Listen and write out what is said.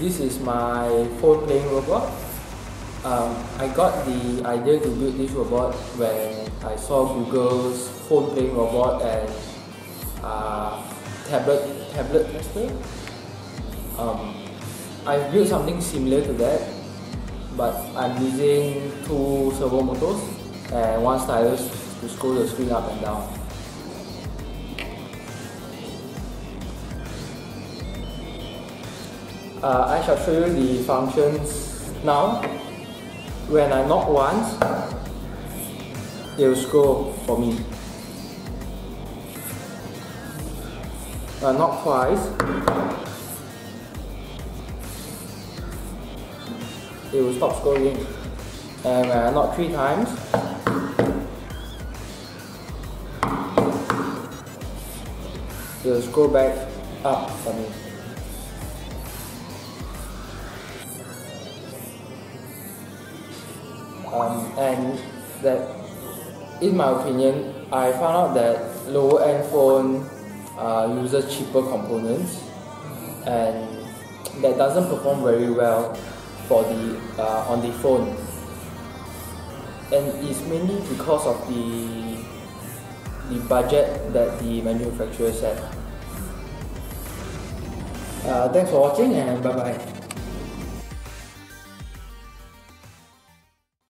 this is my phone playing robot. Um, I got the idea to build this robot when I saw Google's phone playing robot and uh, tablet tablet tester. Um, I built something similar to that, but I'm using two servo motors and one stylus to scroll the screen up and down. Uh, I shall show you the functions now. When I knock once, it will scroll for me. I knock twice, it will stop scrolling. And when I knock three times, it will scroll back up for me. Um, and that, in my opinion, I found out that lower end phone uh, uses cheaper components and that doesn't perform very well for the uh, on the phone and it's mainly because of the the budget that the manufacturer set. Uh, thanks for watching and bye bye.